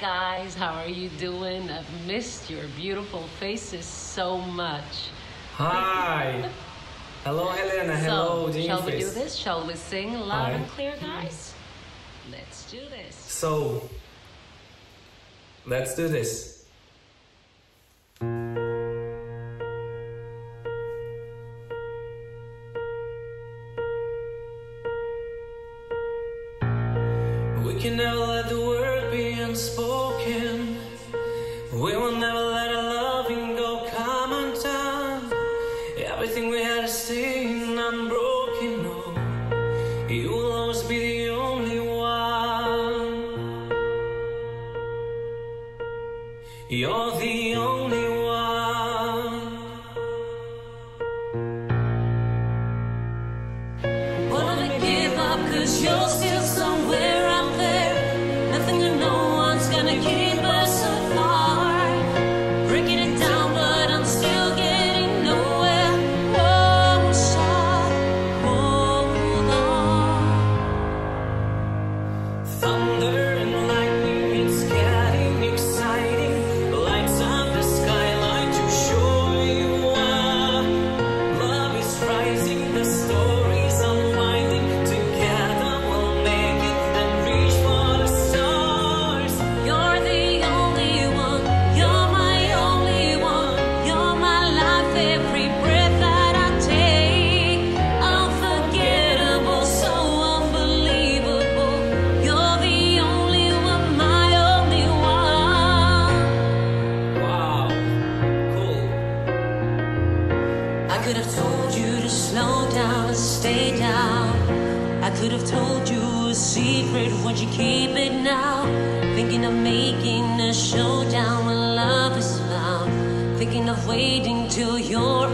guys, how are you doing? I've missed your beautiful faces so much. Hi. Hello, Helena. Hello, so, shall we do this? Shall we sing loud and clear, guys? Let's do this. So, let's do this. We can never let the word be unspoken. We will never let our loving go come undone. Everything we had is staying unbroken. No, you will always be the only one. You're the only one. Give up cause you're told you to slow down stay down. I could have told you a secret, would you keep it now? Thinking of making a showdown when love is found. Thinking of waiting till you're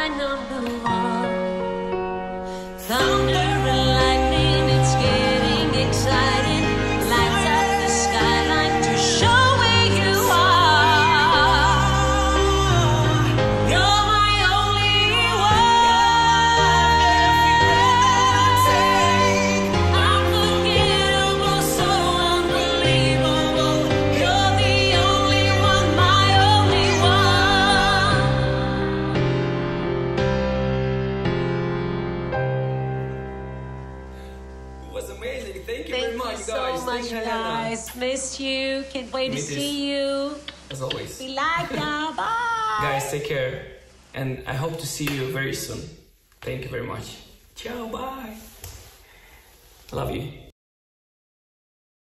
You're my number one. So much, Thank you, Helena. guys. Missed you. Can't wait to Me see you. As always. We like you. Bye. Guys, take care. And I hope to see you very soon. Thank you very much. Ciao, bye. Love you.